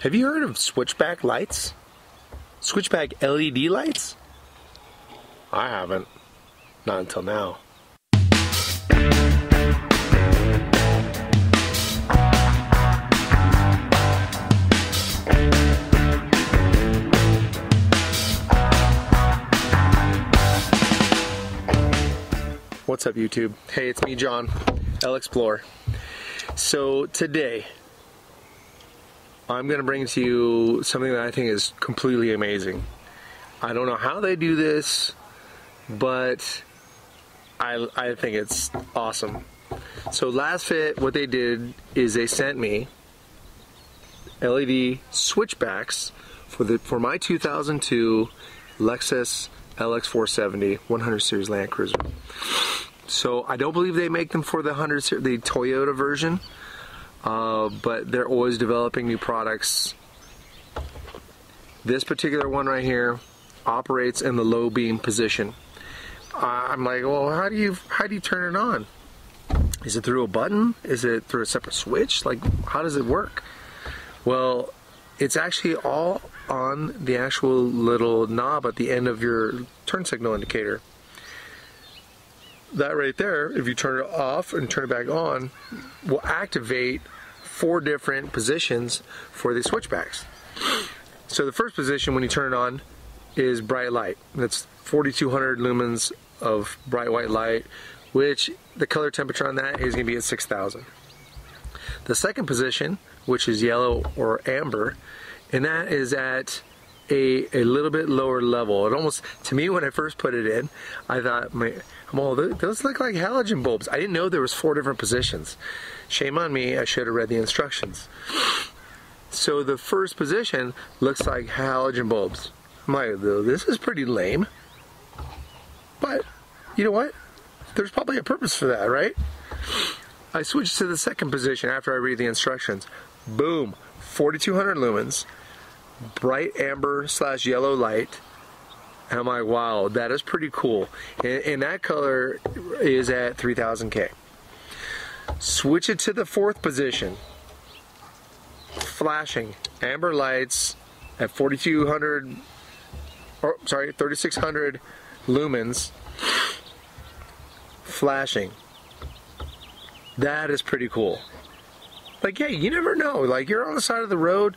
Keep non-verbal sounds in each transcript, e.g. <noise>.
Have you heard of switchback lights? Switchback LED lights? I haven't. Not until now. What's up, YouTube? Hey, it's me, John, LXPlore. So today, I'm going to bring to you something that I think is completely amazing. I don't know how they do this, but I, I think it's awesome. So LasFit, what they did is they sent me LED switchbacks for the for my 2002 Lexus LX470 100 series Land Cruiser. So I don't believe they make them for the 100 series, the Toyota version, uh, but they're always developing new products. This particular one right here operates in the low beam position. I'm like, well, how do you how do you turn it on? Is it through a button? Is it through a separate switch? Like, how does it work? Well, it's actually all on the actual little knob at the end of your turn signal indicator. That right there, if you turn it off and turn it back on, will activate four different positions for the switchbacks. So the first position when you turn it on is bright light. That's 4200 lumens of bright white light, which the color temperature on that is going to be at 6000. The second position, which is yellow or amber, and that is at a, a little bit lower level. It almost, to me, when I first put it in, I thought, well, those look like halogen bulbs. I didn't know there was four different positions. Shame on me, I should have read the instructions. So the first position looks like halogen bulbs. I'm like, this is pretty lame. But, you know what? There's probably a purpose for that, right? I switched to the second position after I read the instructions. Boom, 4200 lumens, bright amber slash yellow light. And I'm like, wow, that is pretty cool. And, and that color is at 3000K. Switch it to the fourth position. Flashing amber lights at 4200, or sorry, 3600 lumens. Flashing. That is pretty cool. Like, yeah, you never know. Like, you're on the side of the road,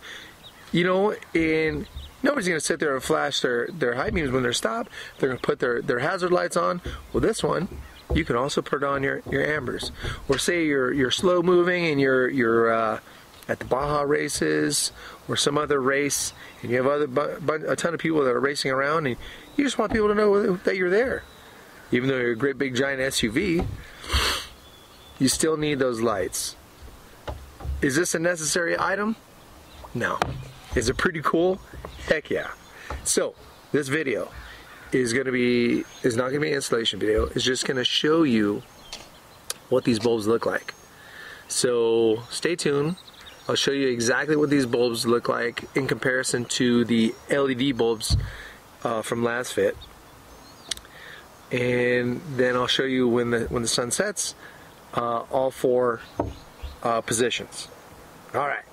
you know, and nobody's gonna sit there and flash their their high beams when they're stopped. They're gonna put their their hazard lights on. Well, this one, you can also put on your your ambers. Or say you're you're slow moving and you're you're uh, at the Baja races or some other race, and you have other a ton of people that are racing around, and you just want people to know that you're there. Even though you're a great big giant SUV, you still need those lights. Is this a necessary item? No. Is it pretty cool? Heck yeah. So, this video is going to be is not going to be an installation video. It's just going to show you what these bulbs look like. So, stay tuned. I'll show you exactly what these bulbs look like in comparison to the LED bulbs uh, from LasFit. And then I'll show you when the when the sun sets, uh, all four uh, positions. All right,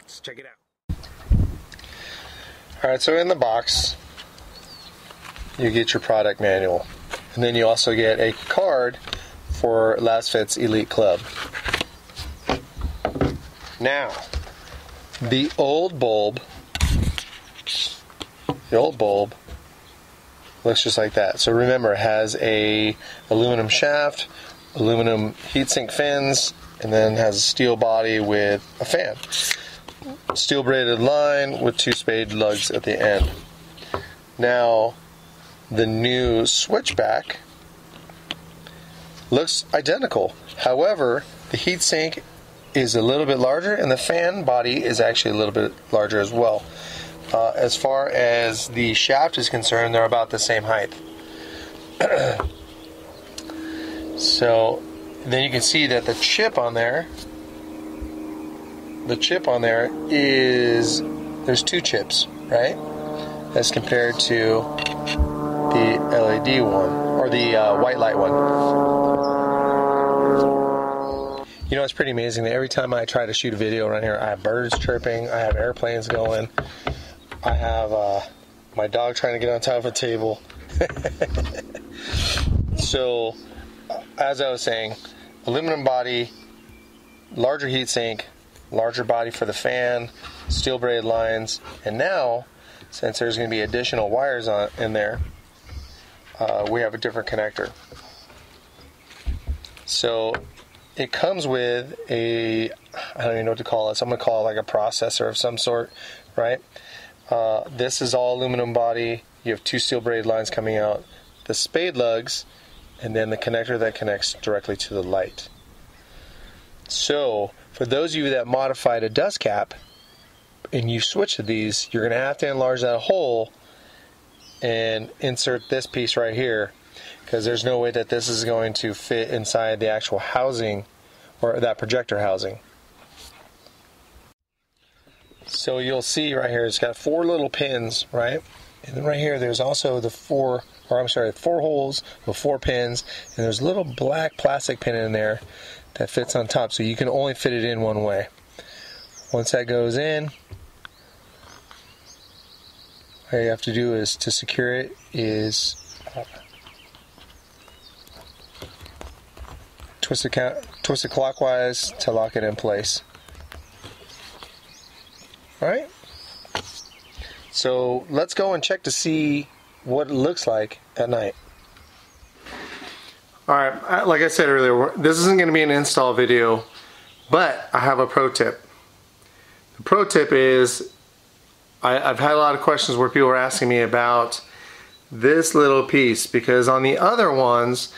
let's check it out. All right, so in the box, you get your product manual, and then you also get a card for LasFit's Elite Club. Now, the old bulb, the old bulb looks just like that. So remember, it has a aluminum shaft, aluminum heatsink fins, and then has a steel body with a fan steel braided line with two spade lugs at the end. Now, the new switchback looks identical. However, the heatsink is a little bit larger and the fan body is actually a little bit larger as well. Uh, as far as the shaft is concerned, they're about the same height. <clears throat> so then you can see that the chip on there the chip on there is there's two chips, right? As compared to the LED one or the uh, white light one. You know, it's pretty amazing that every time I try to shoot a video around here, I have birds chirping, I have airplanes going, I have uh, my dog trying to get on top of a table. <laughs> so, as I was saying, aluminum body, larger heatsink, larger body for the fan, steel braid lines, and now, since there's going to be additional wires on in there, uh, we have a different connector. So it comes with a I don't even know what to call it. So I'm gonna call it like a processor of some sort, right? Uh, this is all aluminum body. You have two steel braid lines coming out, the spade lugs, and then the connector that connects directly to the light. So for those of you that modified a dust cap and you switch to these, you're gonna have to enlarge that hole and insert this piece right here because there's no way that this is going to fit inside the actual housing or that projector housing. So you'll see right here, it's got four little pins, right? And then right here, there's also the four, or I'm sorry, four holes with four pins, and there's a little black plastic pin in there that fits on top, so you can only fit it in one way. Once that goes in, all you have to do is to secure it is uh, twist it, twist it clockwise to lock it in place. Alright? So let's go and check to see what it looks like at night. Alright, like I said earlier, this isn't going to be an install video, but I have a pro tip. The pro tip is I, have had a lot of questions where people are asking me about this little piece because on the other ones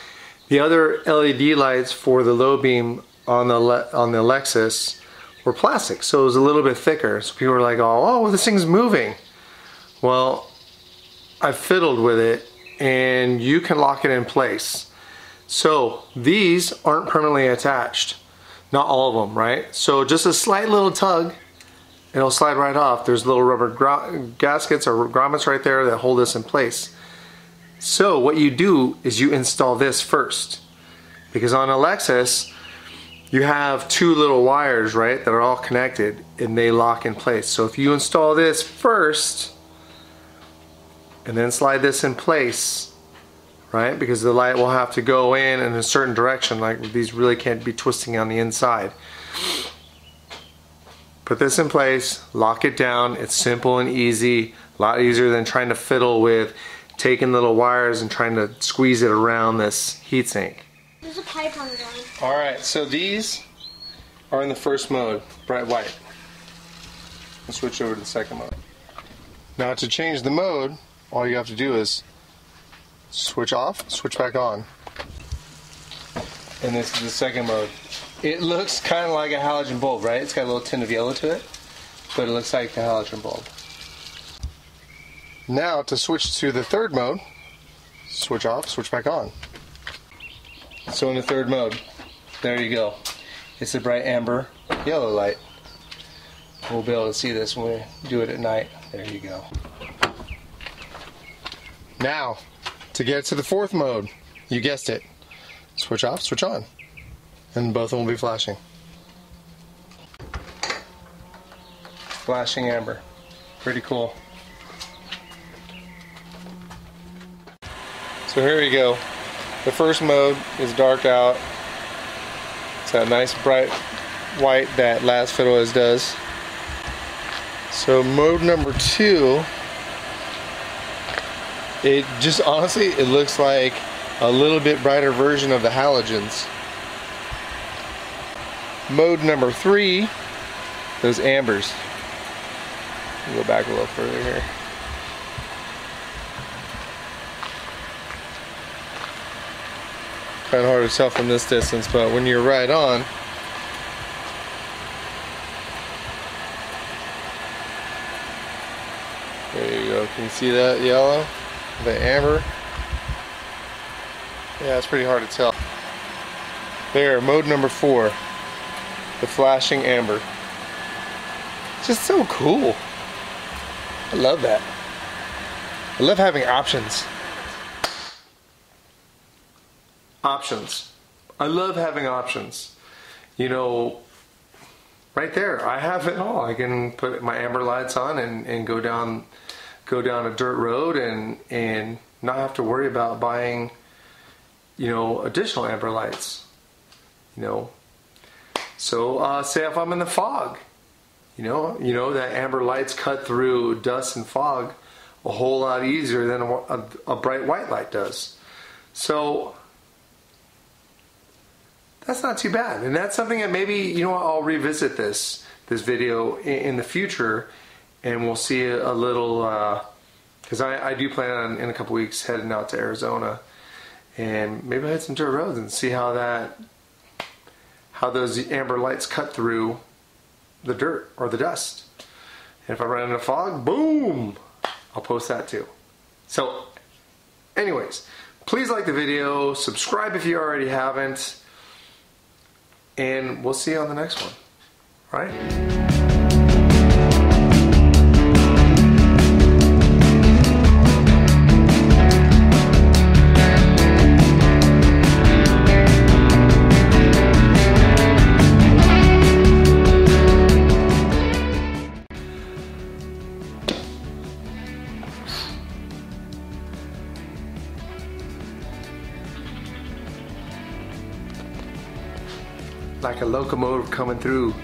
the other LED lights for the low beam on the on the Lexus were plastic, so it was a little bit thicker. So people were like, "Oh, oh, this thing's moving." Well, I fiddled with it, and you can lock it in place. So these aren't permanently attached, not all of them, right? So just a slight little tug, it'll slide right off. There's little rubber gaskets or grommets right there that hold this in place. So what you do is you install this first. Because on a Lexus, you have two little wires, right, that are all connected and they lock in place. So if you install this first and then slide this in place, right, because the light will have to go in in a certain direction, like these really can't be twisting on the inside. Put this in place, lock it down, it's simple and easy, a lot easier than trying to fiddle with taking little wires and trying to squeeze it around this heatsink. There's a pipe on the ground. Alright, so these are in the first mode, bright white. Let's switch over to the second mode. Now to change the mode, all you have to do is switch off, switch back on. And this is the second mode. It looks kind of like a halogen bulb, right? It's got a little tint of yellow to it, but it looks like a halogen bulb. Now to switch to the third mode, switch off, switch back on. So in the third mode, there you go. It's a bright amber yellow light. We'll be able to see this when we do it at night. There you go. Now, to get to the fourth mode, you guessed it. Switch off, switch on. And both of them will be flashing. Flashing amber. Pretty cool. So here we go. The first mode is dark out. It's that nice bright white that last Fiddlers does. So mode number two, it just honestly, it looks like a little bit brighter version of the halogens. Mode number three, those ambers. Go back a little further here. Kind of hard to tell from this distance, but when you're right on, there you go. Can you see that yellow? The amber? Yeah, it's pretty hard to tell. There, mode number four. The flashing amber. Just so cool. I love that. I love having options. Options. I love having options. you know, right there, I have it all. I can put my amber lights on and, and go down go down a dirt road and and not have to worry about buying you know additional amber lights you know? So uh, say if I'm in the fog you know you know that amber lights cut through dust and fog a whole lot easier than a, a, a bright white light does. So that's not too bad. And that's something that maybe you know I'll revisit this this video in, in the future and we'll see a, little because uh, I, I, do plan on in a couple weeks heading out to Arizona and maybe I hit some dirt roads and see how that how those amber lights cut through the dirt or the dust. And if I run into fog, boom, I'll post that too. So, anyways, please like the video, subscribe if you already haven't, and we'll see you on the next one. All right? Like a locomotive coming through.